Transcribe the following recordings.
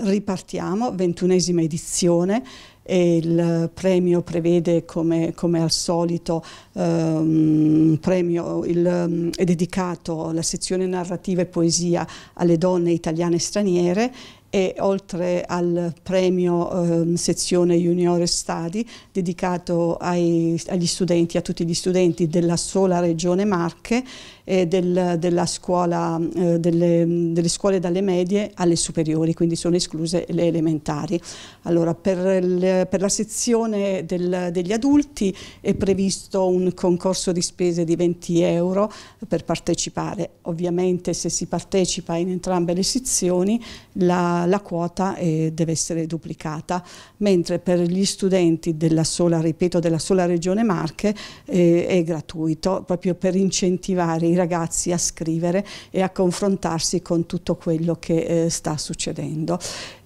Ripartiamo, ventunesima edizione il premio prevede come, come al solito um, premio il, è dedicato alla sezione narrativa e poesia alle donne italiane e straniere e oltre al premio eh, sezione Junior Study dedicato ai, agli studenti, a tutti gli studenti della sola regione Marche e del, della scuola, eh, delle, delle, scuole dalle medie alle superiori, quindi sono escluse le elementari. Allora, per, il, per la sezione del, degli adulti è previsto un concorso di spese di 20 euro per partecipare. Ovviamente se si partecipa in entrambe le sezioni la, la quota è, deve essere duplicata, mentre per gli studenti della sola, ripeto, della sola regione Marche eh, è gratuito, proprio per incentivare i ragazzi a scrivere e a confrontarsi con tutto quello che eh, sta succedendo.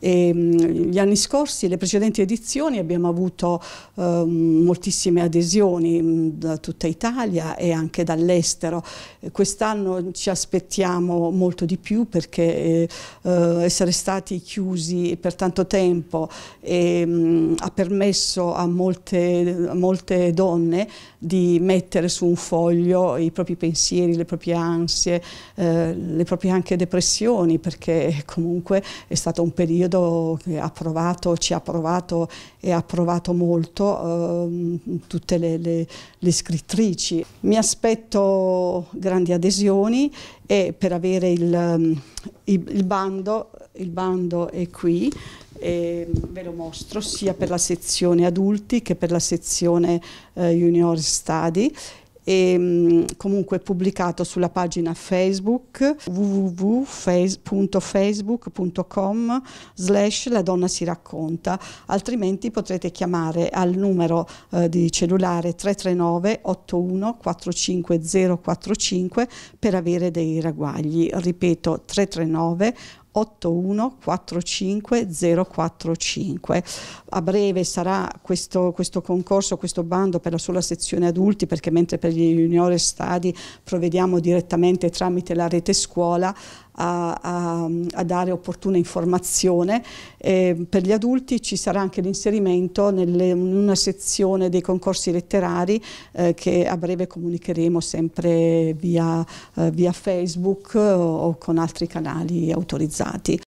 E, mh, gli anni scorsi, le precedenti edizioni, abbiamo avuto eh, moltissime adesioni mh, da tutta Italia e anche dall'estero. Quest'anno ci aspettiamo molto di più perché eh, eh essere stati chiusi per tanto tempo e, mh, ha permesso a molte, a molte donne di mettere su un foglio i propri pensieri, le proprie ansie, eh, le proprie anche depressioni, perché comunque è stato un periodo che ha provato, ci ha provato e ha provato molto eh, tutte le, le, le scrittrici. Mi aspetto grandi adesioni e per avere il, il, il bando, il bando è qui ve lo mostro sia per la sezione adulti che per la sezione eh, junior study e mm, comunque pubblicato sulla pagina Facebook www.facebook.com slash la donna si racconta. Altrimenti potrete chiamare al numero eh, di cellulare 339 81 45045 per avere dei ragguagli. Ripeto 339 8145045. A breve sarà questo, questo, concorso, questo bando per la sola sezione adulti perché mentre per gli junior stadi provvediamo direttamente tramite la rete scuola a, a, a dare opportuna informazione. Eh, per gli adulti ci sarà anche l'inserimento in una sezione dei concorsi letterari eh, che a breve comunicheremo sempre via, eh, via Facebook o, o con altri canali autorizzati interessati.